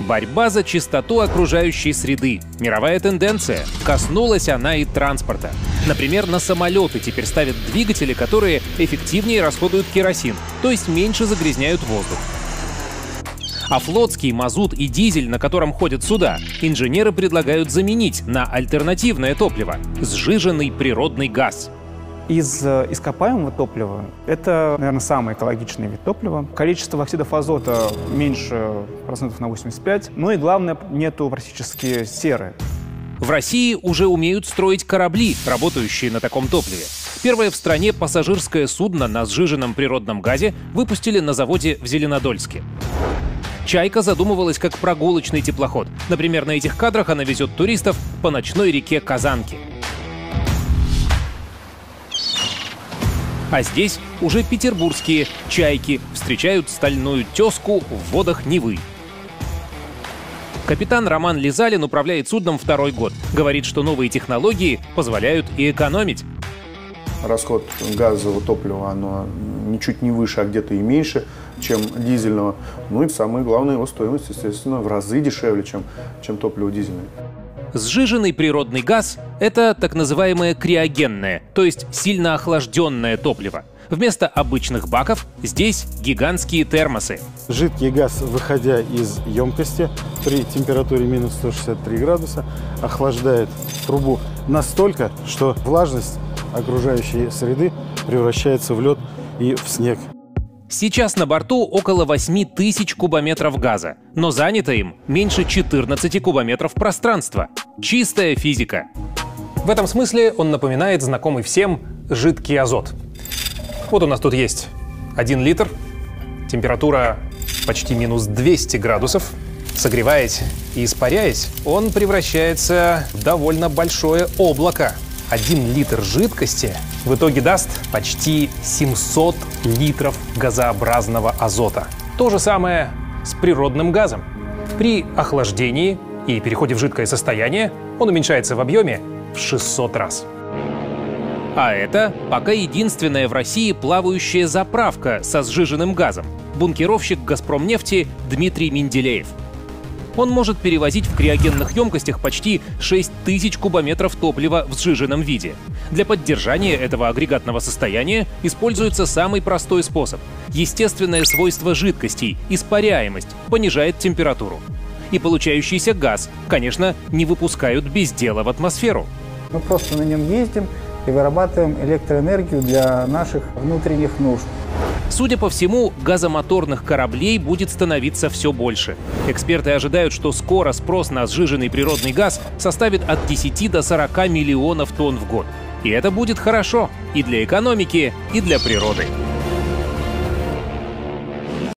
Борьба за чистоту окружающей среды. Мировая тенденция. Коснулась она и транспорта. Например, на самолеты теперь ставят двигатели, которые эффективнее расходуют керосин, то есть меньше загрязняют воздух. А флотский мазут и дизель, на котором ходят суда, инженеры предлагают заменить на альтернативное топливо — сжиженный природный газ. Из э, ископаемого топлива это, наверное, самый экологичный вид топлива. Количество оксидов азота меньше процентов на 85. Ну и главное, нету практически серы. В России уже умеют строить корабли, работающие на таком топливе. Первое в стране пассажирское судно на сжиженном природном газе выпустили на заводе в Зеленодольске. «Чайка» задумывалась как прогулочный теплоход. Например, на этих кадрах она везет туристов по ночной реке Казанки. А здесь уже петербургские «Чайки» встречают стальную тезку в водах Невы. Капитан Роман Лизалин управляет судном второй год. Говорит, что новые технологии позволяют и экономить. Расход газового топлива, оно ничуть не выше, а где-то и меньше, чем дизельного. Ну и самое главное, его стоимость, естественно, в разы дешевле, чем, чем топливо дизельное. Сжиженный природный газ — это так называемое криогенное, то есть сильно охлажденное топливо. Вместо обычных баков здесь гигантские термосы. Жидкий газ, выходя из емкости при температуре минус 163 градуса, охлаждает трубу настолько, что влажность окружающей среды превращается в лед и в снег. Сейчас на борту около 8 тысяч кубометров газа, но занято им меньше 14 кубометров пространства. Чистая физика. В этом смысле он напоминает знакомый всем жидкий азот. Вот у нас тут есть 1 литр, температура почти минус 200 градусов. Согреваясь и испаряясь, он превращается в довольно большое облако. 1 литр жидкости в итоге даст почти 700 литров газообразного азота. То же самое с природным газом. При охлаждении и переходе в жидкое состояние он уменьшается в объеме в 600 раз. А это пока единственная в России плавающая заправка со сжиженным газом. Бункеровщик «Газпромнефти» Дмитрий Менделеев – он может перевозить в криогенных емкостях почти 6 тысяч кубометров топлива в сжиженном виде. Для поддержания этого агрегатного состояния используется самый простой способ. Естественное свойство жидкостей – испаряемость – понижает температуру. И получающийся газ, конечно, не выпускают без дела в атмосферу. Мы просто на нем ездим и вырабатываем электроэнергию для наших внутренних нужд. Судя по всему, газомоторных кораблей будет становиться все больше. Эксперты ожидают, что скоро спрос на сжиженный природный газ составит от 10 до 40 миллионов тонн в год. И это будет хорошо и для экономики, и для природы.